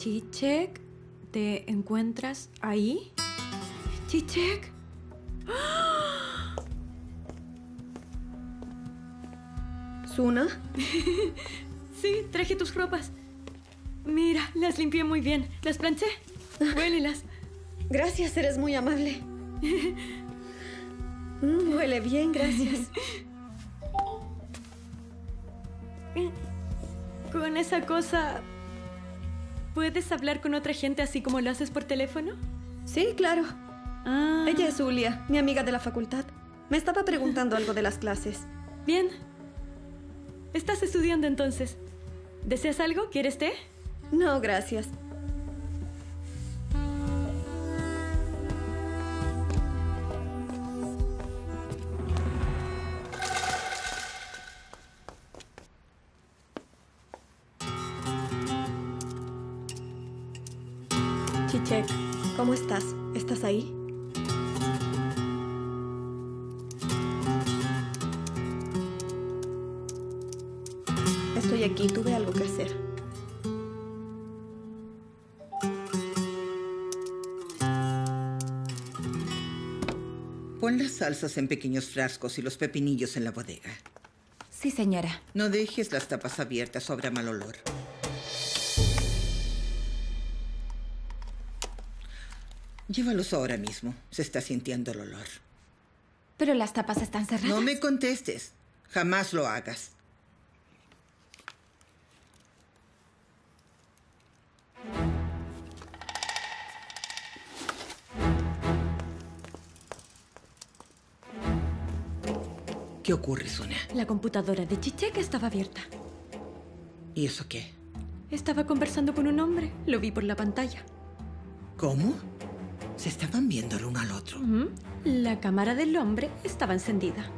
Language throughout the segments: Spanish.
Chichek, ¿te encuentras ahí? Chichek. ¿Suna? Sí, traje tus ropas. Mira, las limpié muy bien. Las planché. Huélelas. Gracias, eres muy amable. Mm, huele bien, gracias. Con esa cosa... ¿Puedes hablar con otra gente así como lo haces por teléfono? Sí, claro. Ah. Ella es Julia, mi amiga de la facultad. Me estaba preguntando algo de las clases. Bien. Estás estudiando entonces. ¿Deseas algo? ¿Quieres té? No, gracias. Chichek, ¿cómo estás? ¿Estás ahí? Estoy aquí, tuve algo que hacer. Pon las salsas en pequeños frascos y los pepinillos en la bodega. Sí, señora. No dejes las tapas abiertas habrá mal olor. Llévalos ahora mismo. Se está sintiendo el olor. Pero las tapas están cerradas. No me contestes. Jamás lo hagas. ¿Qué ocurre, Sonia? La computadora de Chichek estaba abierta. ¿Y eso qué? Estaba conversando con un hombre. Lo vi por la pantalla. ¿Cómo? Se estaban viendo el uno al otro. La cámara del hombre estaba encendida.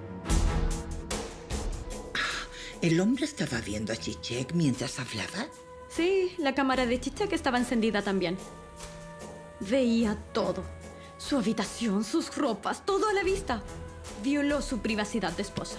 ¿El hombre estaba viendo a Chichek mientras hablaba? Sí, la cámara de Chichek estaba encendida también. Veía todo. Su habitación, sus ropas, todo a la vista. Violó su privacidad de esposa.